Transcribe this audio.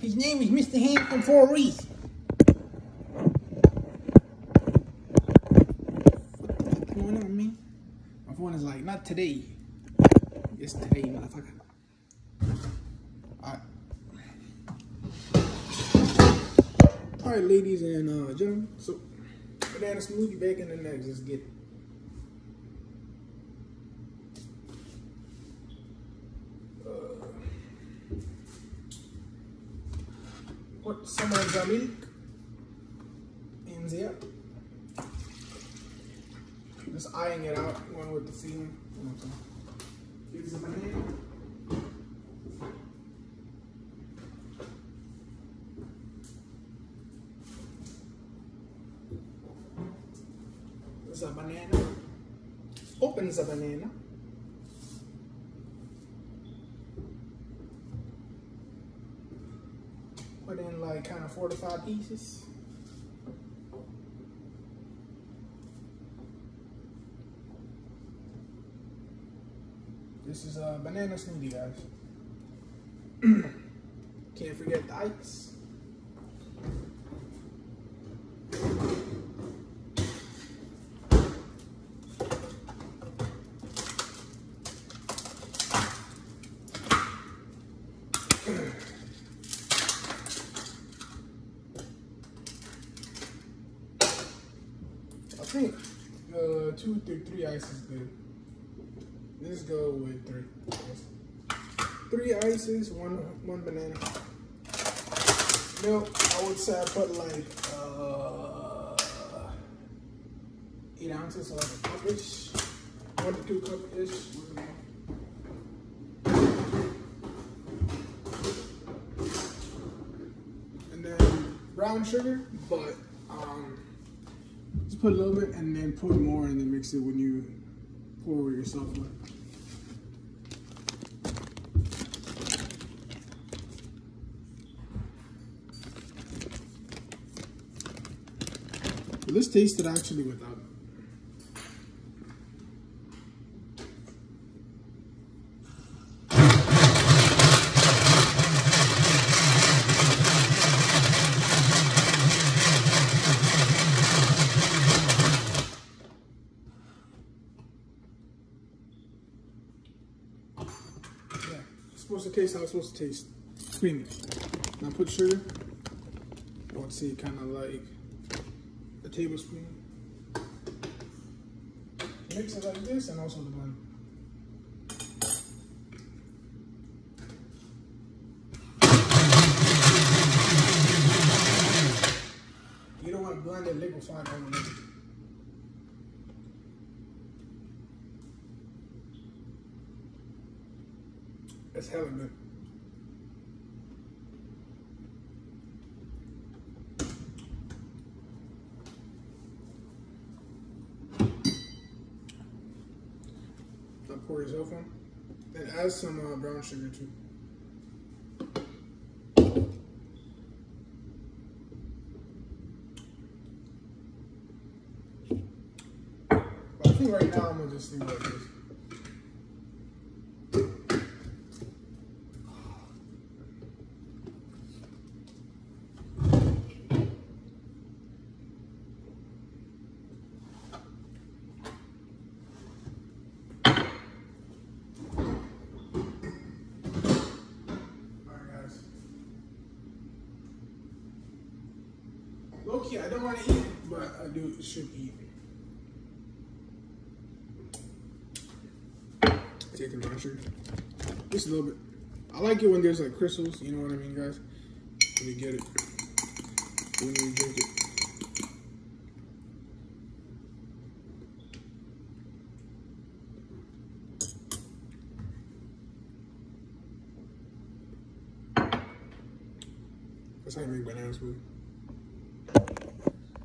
His name is Mr. Handsome for a reason. What's going on, man? My phone is like, not today. It's today, motherfucker. Alright. Alright, ladies and uh, gentlemen. So, banana smoothie back in the next. Let's get it. Put some of the milk in there. Just eyeing it out, going with the the banana. There's a banana. Opens a banana. Put in like kind of four to five pieces. This is a banana smoothie, guys. Can't forget the ice. I think uh, two, three, three ice is good. Let's go with three. Three ices, one one banana. Milk, I would say I put like uh, eight ounces, like a cup-ish. One to two. And then brown sugar, but um, put a little bit and then put more and then mix it when you pour yourself with. Let's taste it actually without it. Yeah, it's supposed to taste how it's supposed to taste. Creamy. Now put sugar. I would say kind of like a tablespoon. Mix it like this and also the blend. You don't want to blend it liquefied overnight. It's hella good. Now pour yourself one. And add some uh, brown sugar too. I think right now I'm gonna just leave it like this. Alright guys. Low key, I don't want to eat, it, but I do should eat. Take the brown sugar. Just a little bit. I like it when there's like crystals, you know what I mean, guys? When you get it. When you drink it. That's how you make banana smoothie.